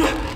了